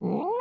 Wow!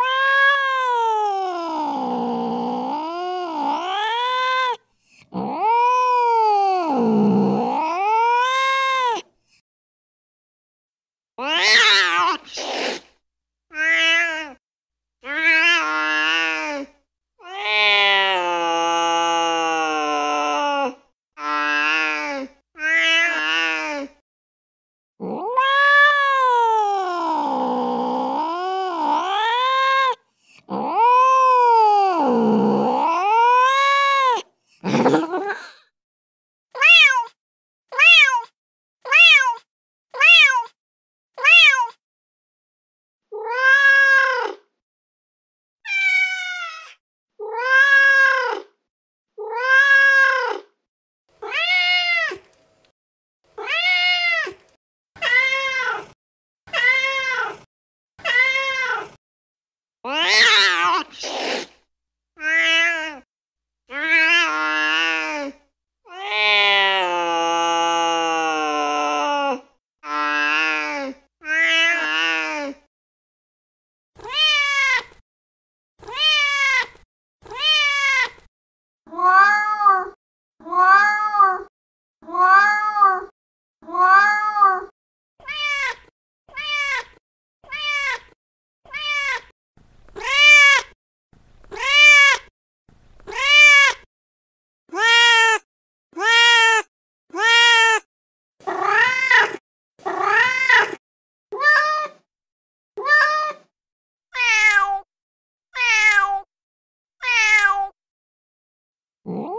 Mm-hmm.